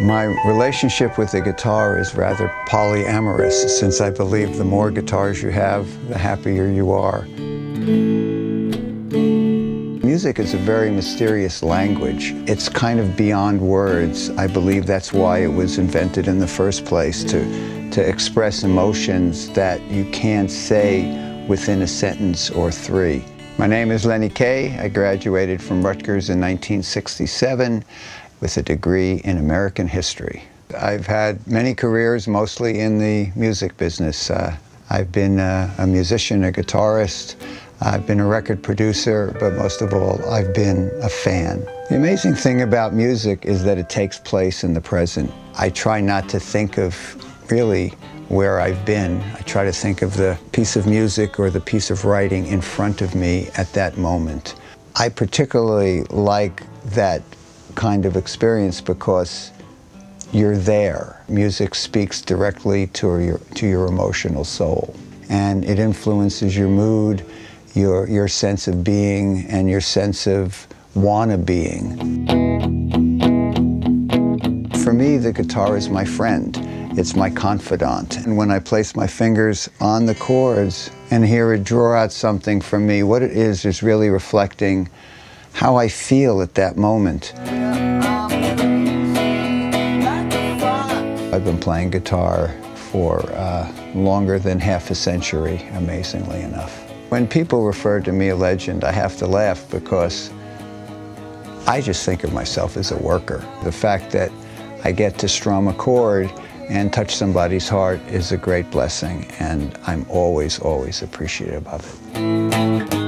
My relationship with the guitar is rather polyamorous since I believe the more guitars you have, the happier you are. Music is a very mysterious language. It's kind of beyond words. I believe that's why it was invented in the first place, to, to express emotions that you can't say within a sentence or three. My name is Lenny Kaye. I graduated from Rutgers in 1967 with a degree in American history. I've had many careers, mostly in the music business. Uh, I've been a, a musician, a guitarist, I've been a record producer, but most of all, I've been a fan. The amazing thing about music is that it takes place in the present. I try not to think of really where I've been. I try to think of the piece of music or the piece of writing in front of me at that moment. I particularly like that kind of experience because you're there. Music speaks directly to your, to your emotional soul and it influences your mood, your, your sense of being, and your sense of wanna being. For me, the guitar is my friend. It's my confidant. And when I place my fingers on the chords and hear it draw out something from me, what it is is really reflecting how I feel at that moment. I've been playing guitar for uh, longer than half a century, amazingly enough. When people refer to me a legend, I have to laugh because I just think of myself as a worker. The fact that I get to strum a chord and touch somebody's heart is a great blessing, and I'm always, always appreciative of it.